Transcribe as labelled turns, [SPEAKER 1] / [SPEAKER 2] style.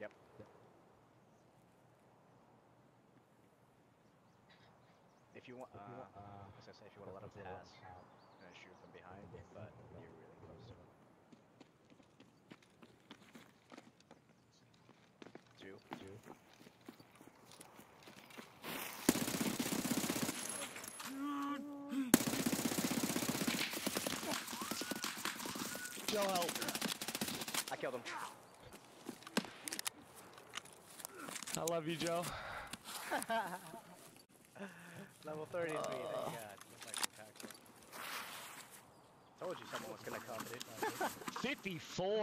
[SPEAKER 1] Yep. If you want, uh, I was gonna say if you want to let him pass, I'm gonna shoot from behind, but you're really close to him. Two. Two.
[SPEAKER 2] Joe, help.
[SPEAKER 1] I killed him.
[SPEAKER 2] I love you, Joe.
[SPEAKER 1] Level 33, thank God. Looks like impactful. Told you someone was gonna come, dude.
[SPEAKER 2] 54.